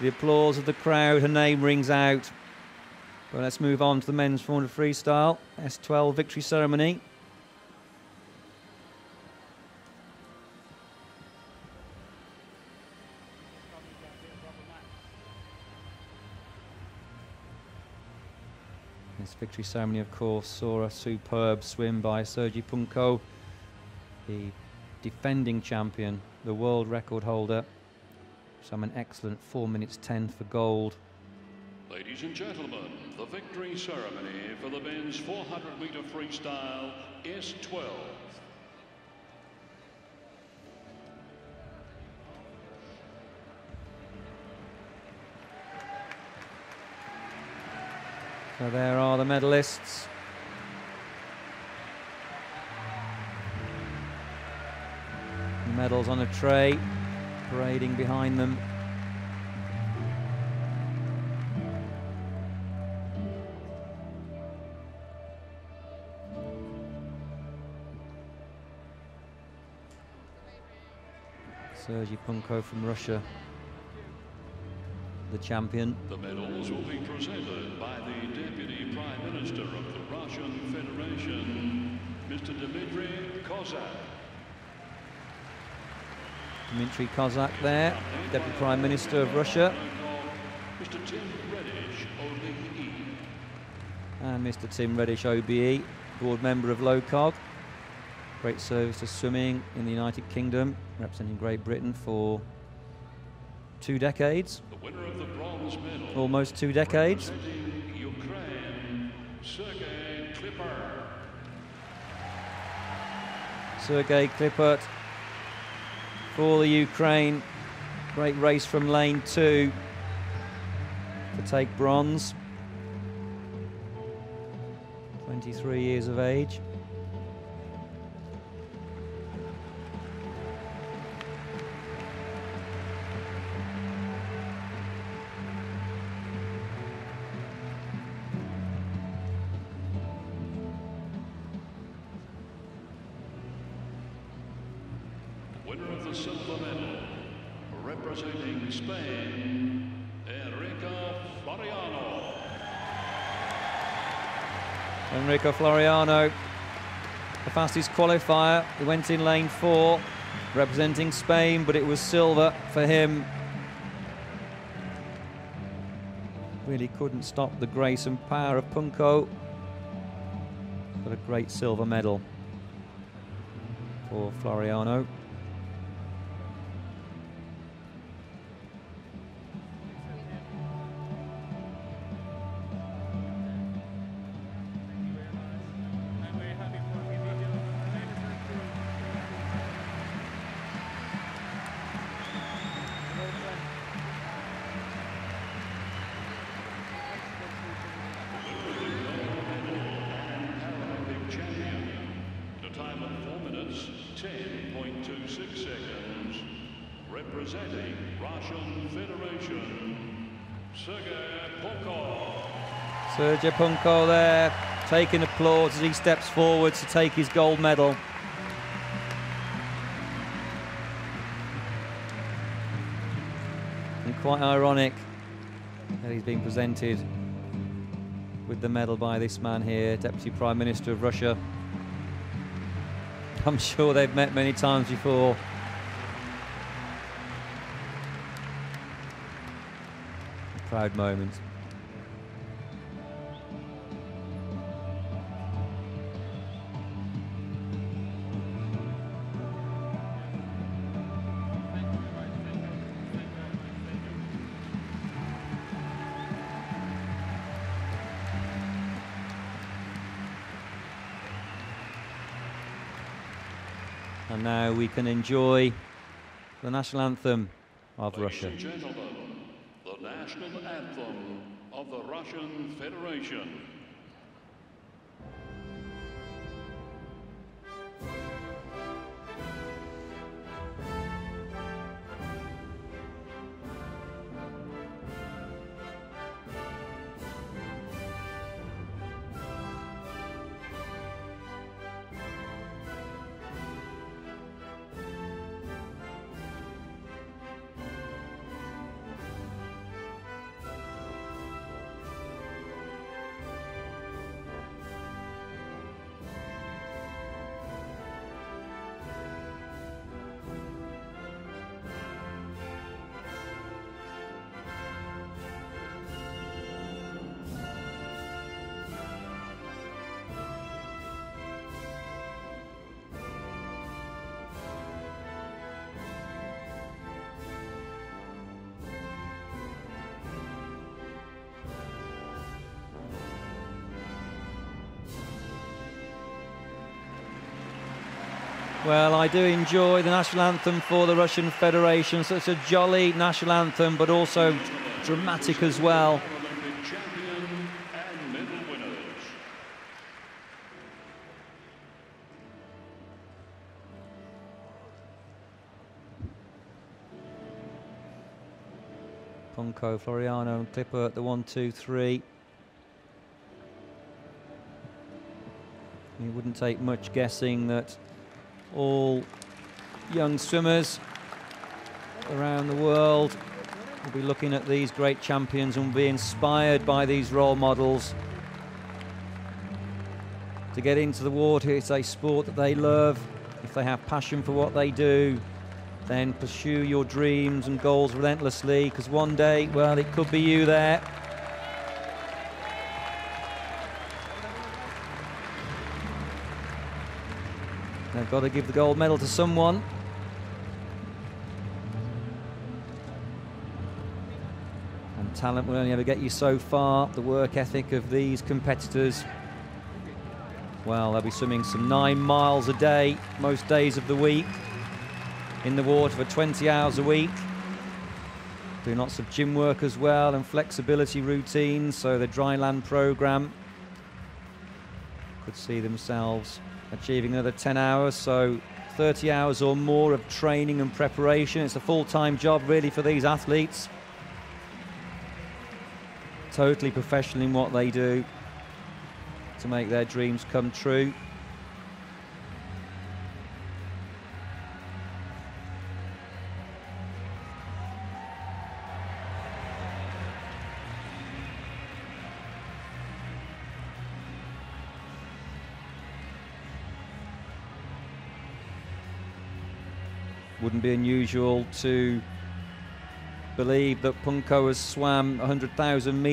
The applause of the crowd, her name rings out. But let's move on to the men's 400 freestyle S12 victory ceremony. This victory ceremony, of course, saw a superb swim by Sergi Punko, the defending champion, the world record holder. Some an excellent 4 minutes 10 for gold. Ladies and gentlemen, the victory ceremony for the men's 400 meter freestyle S12. So there are the medalists. The medals on a tray, parading behind them. Sergey Punko from Russia, the champion. The medals will be presented by the Deputy Prime Minister of the Russian Federation, Mr. Dmitry Kozak. Dmitry Kozak there, Deputy Prime Minister of Russia. Mr. Tim Reddish, OBE. And Mr. Tim Reddish, OBE, board member of LOCOG. Great service to swimming in the United Kingdom, representing Great Britain for two decades. Medal. Almost two decades. Sergei. Sergei Klippert for the Ukraine. Great race from lane two to take bronze. 23 years of age. Winner silver medal, representing Spain, Enrique Floriano. Enrique Floriano, the fastest qualifier. He went in lane four, representing Spain, but it was silver for him. Really couldn't stop the grace and power of Punko. Got a great silver medal for Floriano. 10.26 seconds. Representing Russian Federation, Sergei Punko. Sergei Punko there, taking applause as he steps forward to take his gold medal. And quite ironic that he's being presented with the medal by this man here, Deputy Prime Minister of Russia. I'm sure they've met many times before. Proud moment. And now we can enjoy the national anthem of Ladies Russia. the national anthem of the Russian Federation. Well, I do enjoy the national anthem for the Russian Federation. Such a jolly national anthem, but also dramatic as well. Punko, Floriano, and Klippert at the one, two, three. It wouldn't take much guessing that all young swimmers around the world will be looking at these great champions and be inspired by these role models. To get into the water, it's a sport that they love. If they have passion for what they do, then pursue your dreams and goals relentlessly because one day, well, it could be you there. They've got to give the gold medal to someone. And talent will only ever get you so far. The work ethic of these competitors. Well, they'll be swimming some nine miles a day, most days of the week, in the water for 20 hours a week. Doing lots of gym work as well and flexibility routines, so the dry land program could see themselves achieving another 10 hours, so 30 hours or more of training and preparation. It's a full-time job really for these athletes. Totally professional in what they do to make their dreams come true. Wouldn't be unusual to believe that Punko has swam 100,000 meters.